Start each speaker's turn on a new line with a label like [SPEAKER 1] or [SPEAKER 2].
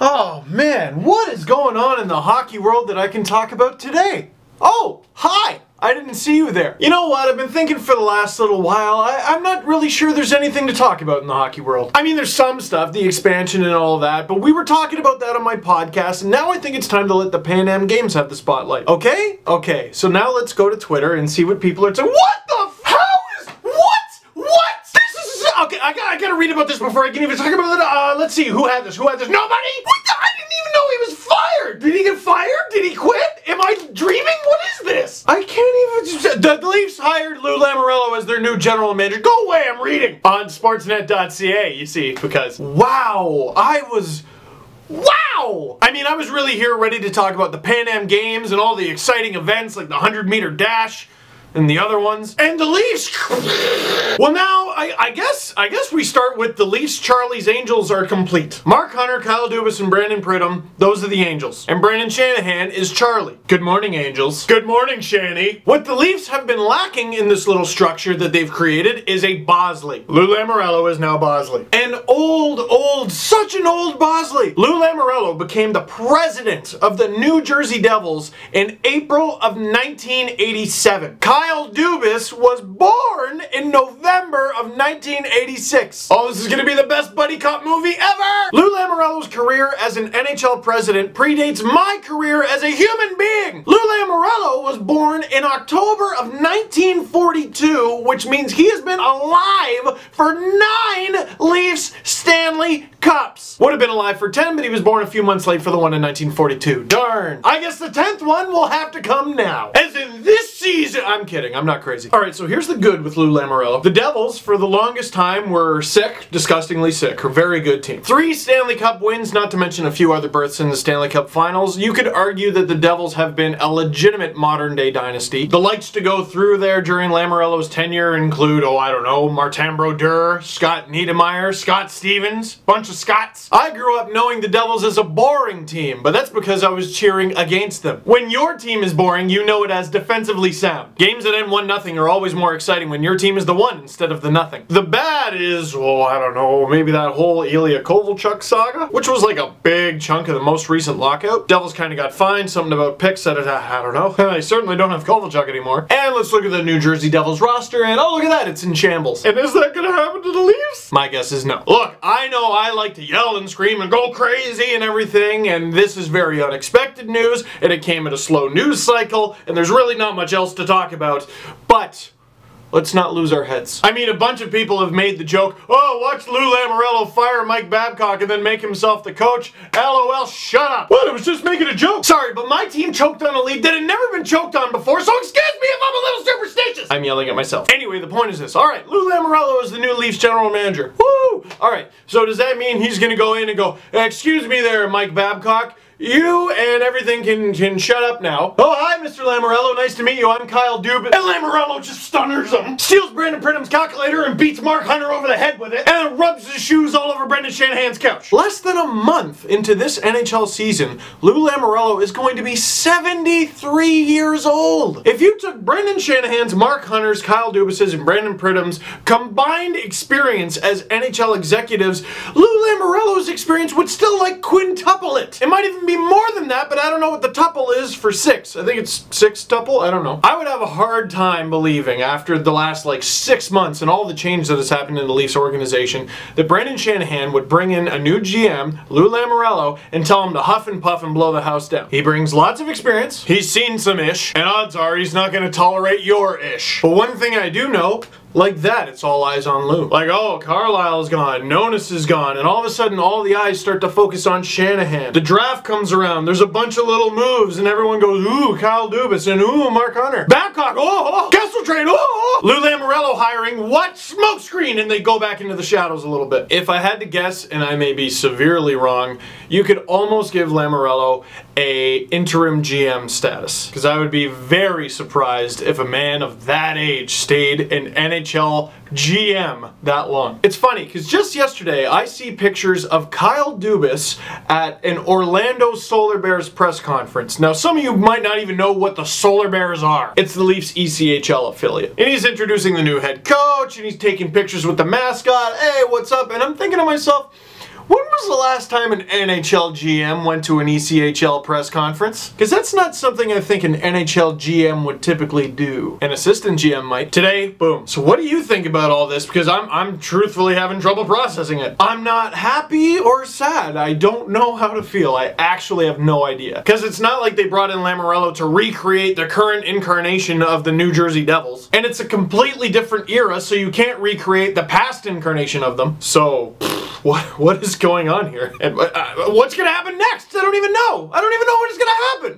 [SPEAKER 1] Oh man, what is going on in the hockey world that I can talk about today? Oh, hi! I didn't see you there. You know what? I've been thinking for the last little while. I, am not really sure there's anything to talk about in the hockey world. I mean, there's some stuff, the expansion and all that, but we were talking about that on my podcast, and now I think it's time to let the Pan Am Games have the spotlight. Okay? Okay, so now let's go to Twitter and see what people are saying. What the f- How is- What? What? This is- Okay, I, I gotta read about this before I can even talk about it. Uh, let's see, who had this? Who had this? Nobody? What the? I didn't even know he was fired! Did he get fired? Did he quit? Am I dreaming? What is this? I can't even. The Leafs hired Lou Lamoriello as their new general manager. Go away, I'm reading on sportsnet.ca, you see, because wow, I was. Wow! I mean, I was really here ready to talk about the Pan Am Games and all the exciting events like the 100 meter dash and the other ones. And the Leafs. well, now I, I, guess I guess we start with the Leafs. Charlie's Angels are complete. Mark Hunter, Kyle Dubas, and Brandon Pridham. Those are the Angels. And Brendan Shanahan is Charlie. Good morning, Angels. Good morning, Shanny. What the Leafs have been lacking in this little structure that they've created is a Bosley. Lou Lamoriello is now Bosley. An old, old, such an old Bosley. Lou Lamoriello became the president of the New Jersey Devils in April of 1987. Kyle Kyle Dubas was born in November of 1986. Oh, this is gonna be the best buddy cop movie ever! Lou Lamoriello's career as an NHL president predates my career as a human being. Lou Lamoriello was born in October of 1942, which means he has been alive for nine Leafs Stanley Cups. Would have been alive for 10, but he was born a few months late for the one in 1942. Darn. I guess the 10th one will have to come now. As in this season. I'm kidding. I'm not crazy. All right, so here's the good with Lou Lamoriello. The Devils, for the longest time, were sick, disgustingly sick. A very good team. Three Stanley Cup wins, not to mention a few other berths in the Stanley Cup Finals. You could argue that the Devils have been a legitimate modern-day dynasty. The lights to go through there during Lamoriello's tenure include, oh, I don't know, Martin Brodeur, Scott Niedermayer, Scott Stevens, bunch of Scots. I grew up knowing the Devils as a boring team, but that's because I was cheering against them. When your team is boring, you know it as defensively sound. Games that end 1-0 are always more exciting when your team is the one instead of the nothing. The bad is, well, I don't know, maybe that whole Ilya Kovalchuk saga, which was like a big chunk of the most recent lockout. Devils kind of got fined, something about picks, I don't know. I certainly don't have Kovalchuk anymore. And let's look at the New Jersey Devils roster, and oh, look at that, it's in shambles. And is that gonna happen to the Leafs? My guess is no. Look, I know I like to yell and scream and go crazy and everything, and this is very unexpected news, and it came at a slow news cycle, and there's really not much else to talk about, but Let's not lose our heads. I mean, a bunch of people have made the joke, oh, watch Lou Lamoriello fire Mike Babcock and then make himself the coach. LOL, shut up. What, I was just making a joke. Sorry, but my team choked on a lead that had never been choked on before, so excuse me if I'm a little superstitious. I'm yelling at myself. Anyway, the point is this. All right, Lou Lamoriello is the new Leafs general manager. Woo! All right, so does that mean he's going to go in and go, excuse me there, Mike Babcock? You and everything can, can shut up now. Oh, hi, Mr. Lamoriello. Nice to meet you. I'm Kyle Dubas. And Lamoriello just stunners him, steals Brandon Pridham's calculator and beats Mark Hunter over the head with it, and rubs his shoes all over Brendan Shanahan's couch. Less than a month into this NHL season, Lou Lamoriello is going to be 73 years old. If you took Brendan Shanahan's, Mark Hunter's, Kyle Dubas's, and Brandon Pridham's combined experience as NHL executives, Lou Lamoriello's experience would still like quintuple it. It might even be more than that, but I don't know what the tuple is for six. I think it's six tuple. I don't know. I would have a hard time believing after the last like six months and all the change that has happened in the Leafs organization that Brendan Shanahan would bring in a new GM, Lou Lamoriello, and tell him to huff and puff and blow the house down. He brings lots of experience. He's seen some ish, and odds are he's not going to tolerate your ish. But one thing I do know like that, it's all eyes on Lou. Like, oh, Carlyle's gone, Nonis is gone, and all of a sudden all the eyes start to focus on Shanahan. The draft comes around, there's a bunch of little moves, and everyone goes, ooh, Kyle Dubas, and ooh, Mark Hunter. Babcock, oh, oh, oh Kessel trade, oh, oh, oh, Lou Lamoriello hiring, what smokescreen? And they go back into the shadows a little bit. If I had to guess, and I may be severely wrong, you could almost give Lamoriello a interim GM status. Because I would be very surprised if a man of that age stayed in NHL GM that long. It's funny, because just yesterday I see pictures of Kyle Dubas at an Orlando Solar Bears press conference. Now some of you might not even know what the Solar Bears are. It's the Leafs ECHL affiliate. And he's introducing the new head coach, and he's taking pictures with the mascot. Hey, what's up? And I'm thinking to myself, When was the last time an NHL GM went to an ECHL press conference? Because that's not something I think an NHL GM would typically do. An assistant GM might. Today, boom. So what do you think about all this? Because I'm, I'm truthfully having trouble processing it. I'm not happy or sad. I don't know how to feel. I actually have no idea. Because it's not like they brought in Lamoriello to recreate the current incarnation of the New Jersey Devils. And it's a completely different era, so you can't recreate the past incarnation of them. So, what what is going on here? And uh, what's gonna happen next? I don't even know. I don't even know what is gonna happen.